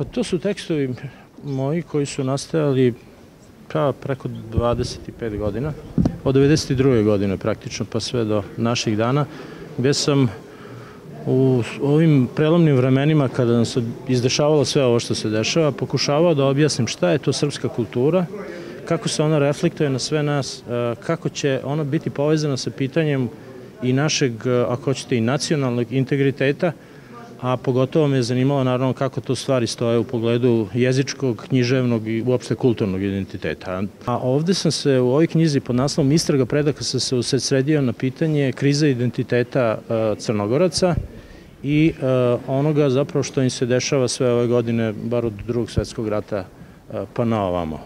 Pa to su tekstovi moji koji su nastajali pa preko 25 godina, od 92. godine praktično pa sve do naših dana, gde sam u ovim prelomnim vremenima kada nam se izdešavalo sve ovo što se dešava, pokušavao da objasnim šta je to srpska kultura, kako se ona reflektuje na sve nas, kako će ona biti povezana sa pitanjem i našeg, ako hoćete, i nacionalnog integriteta, a pogotovo me je zanimalo naravno kako to stvari stoje u pogledu jezičkog, književnog i uopšte kulturnog identiteta. A ovde sam se u ovoj knjizi pod naslovom Istraga predaka sam se usredsredio na pitanje krize identiteta e, Crnogoraca i onoga zapravo što im se dešava sve ove godine, bar od drugog svetskog rata pa na ovamo.